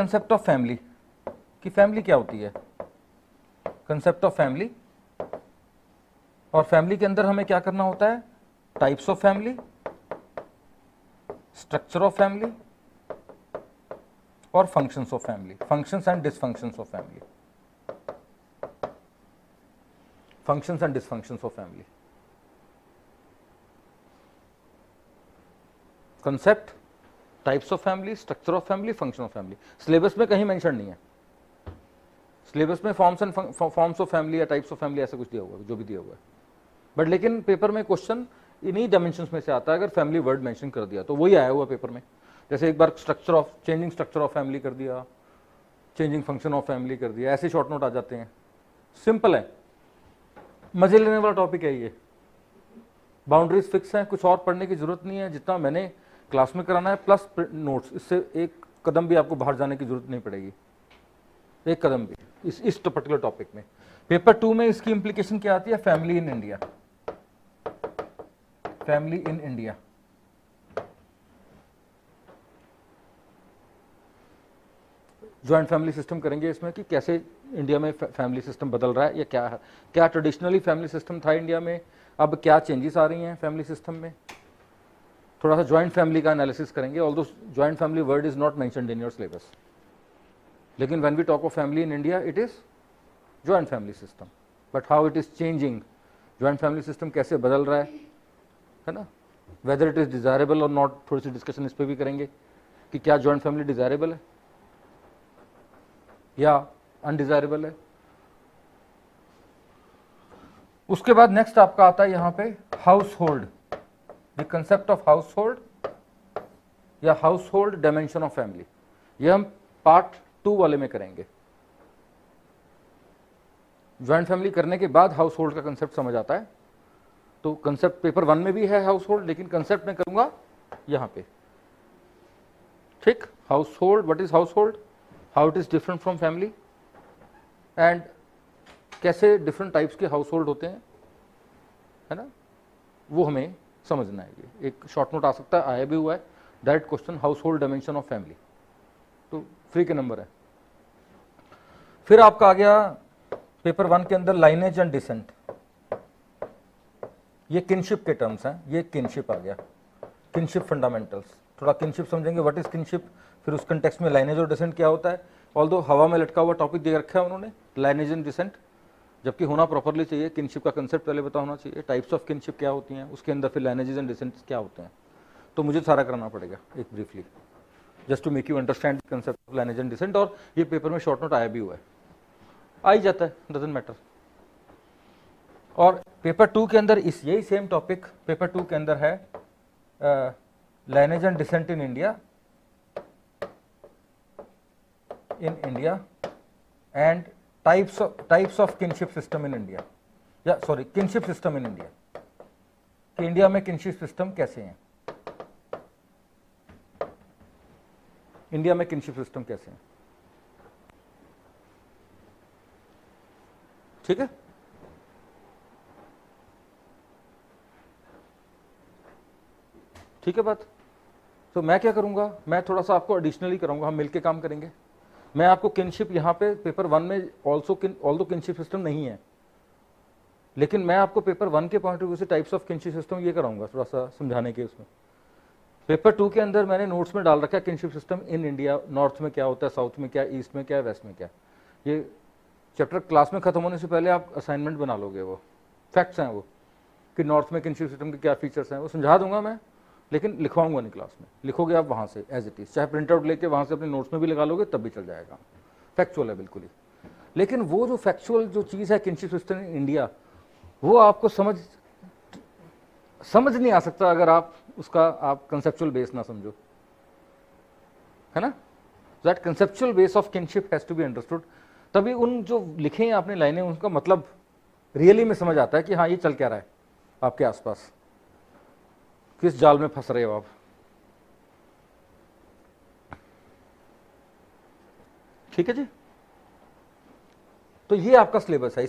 Concept of family कि family क्या होती है? कंसेप्ट ऑफ़ फैमिली और फैमिली के अंदर हमें क्या करना होता है? Types of family structure of family और functions of family functions and dysfunctions of family functions and dysfunctions of family concept types of family structure of family function of family syllabus में कहीं मेंशन नहीं है। Syllabus में forms and forms of family या types of family ऐसा कुछ दिया हुआ है, जो भी दिया हुआ है। बट लेकिन पेपर में क्वेश्चन इन्हीं डायमेंशन में से आता है, अगर फैमिली वर्ड मेंशन कर दिया तो वही आया हुआ पेपर में। जैसे एक बार structure of changing structure of family कर दिया चेंजिंग फ़ंक्शन ऑफ़ फैमिली कर दिया, ऐसे शॉर्ट नोट आ जाते हैं। सिंपल है। मज़े लेने वाला टॉपिक है ये। बाउंड्रीज फिक्स हैं, कुछ और पढ़ने की ज़रूरत नहीं है, जितना मैंने क्लास में कराना है, प्लस नोट्स। इससे एक कदम भी आपको बाहर जाने की ज़रूरत नहीं पड़ेगी। एक कदम भी, इस इस पर्टिकुलर टॉपिक में। पेपर टू में इसकी इंप्लीकेशन क्या आती है? Family in India family in India joint family system करेंगे इसमें कि कैसे इंडिया में फैमिली सिस्टम बदल रहा है, या क्या है क्या ट्रेडिशनली फैमिली सिस्टम था इंडिया में? अब क्या चेंजेस आ रही हैं फैमिली सिस्टम में? थोड़ा सा ज्वाइंट फैमिली का एनालिसिस करेंगे although joint family word is not mention in your syllabus लेकिन when we talk of family in India it is joint family system but how it is changing joint family system कैसे बदल रहा है है ना? Whether it is desirable और not थोड़ी सी डिस्कशन इस पर भी करेंगे कि क्या ज्वाइंट फैमिली डिजायरेबल है? या अनडिजायरेबल है? उसके बाद नेक्स्ट आपका आता है यहाँ पे household the concept of household या household dimension of family ये हम पार्ट टू वाले में करेंगे। ज्वाइंट फैमिली करने के बाद हाउस होल्ड का कंसेप्ट समझ आता है। तो कंसेप्ट पेपर वन में भी है हाउस होल्ड लेकिन कंसेप्ट में करूँगा यहाँ पे। ठीक? Household what is household how it is different from family and कैसे डिफरेंट टाइप्स के हाउस होल्ड होते हैं? है ना? वो हमें समझना है ये। एक शॉर्ट नोट आ सकता है, आया भी हुआ है। Direct question household dimension of family तो फ्री के नंबर है। फिर आपका आ गया पेपर वन के अंदर लाइनेज एंड डिसेंट ये किनशिप के टर्म्स हैं। ये किनशिप आ गया। किनशिप फंडामेंटल्स थोड़ा किनशिप समझेंगे व्हाट इज़ किनशिप फिर उस कंटेक्स्ट में लाइनेज और डिसेंट क्या होता है? ऑल हवा में लटका हुआ टॉपिक दे रखा है उन्होंने लाइनेज एंड डिसेंट जबकि होना प्रॉपरली चाहिए किनशिप का कंसेप्ट पहले पता होना चाहिए टाइप्स ऑफ़ किनशिप क्या होती हैं, उसके अंदर फिर लाइनेजेस एंड डिसेंट क्या होते हैं। तो मुझे सारा करना पड़ेगा, एक briefly just to make you understand concept of lineage and descent और ये पेपर में शॉर्ट नोट आया भी हुआ है। आ ही जाता है डजेंट मैटर और पेपर टू के अंदर इस, यही सेम टॉपिक पेपर टू के अंदर है lineage and descent in India in India, and types of types of kinship system in India. या sorry kinship system in India कि इंडिया में किनशिप सिस्टम कैसे हैं? इंडिया में किनशिप सिस्टम कैसे हैं? ठीक है? ठीक है बात? तो मैं क्या करूँगा? मैं थोड़ा सा आपको एडिशनली करूँगा हम मिलके काम करेंगे। मैं आपको किनशिप यहाँ पे पेपर वन में ऑल्सो ऑल दो किनशिप सिस्टम नहीं है, लेकिन मैं आपको पेपर वन के पॉइंट ऑफ़ व्यू से टाइप्स ऑफ़ किनशिप सिस्टम ये कराऊँगा थोड़ा सा समझाने के उसमें। पेपर टू के अंदर मैंने नोट्स में डाल रखा है kinship system in India north में क्या होता है साउथ में क्या ईस्ट में क्या वेस्ट में क्या। ये चैप्टर क्लास में खत्म होने से पहले आप असाइनमेंट बना लोगे वो। फैक्ट्स हैं वो, कि नॉर्थ में किनशिप सिस्टम के क्या फीचर्स हैं, वो समझा दूँगा मैं। लेकिन लिखवाऊँगा नहीं क्लास में। लिखोगे आप वहाँ से एज इट इज़ चाहे प्रिंट आउट लेके वहाँ से अपने नोट्स में भी लगा लोगे, तब भी चल जाएगा। फैक्चुअल है बिल्कुल ही। लेकिन वो जो फैक्चुअल जो चीज़ है किनशिप सिस्टम इन इंडिया वो आपको समझ समझ नहीं आ सकता अगर आप उसका, आप कंसेप्चुअल बेस ना समझो। है ना? That conceptual base of kinship has to be understood तभी उन जो लिखे हैं आपने लाइनें, उनका मतलब रियली में समझ आता है कि हाँ ये चल क्या रहा है आपके आसपास। किस जाल में फंस रहे हो आप? ठीक है जी? तो ये आपका सिलेबस है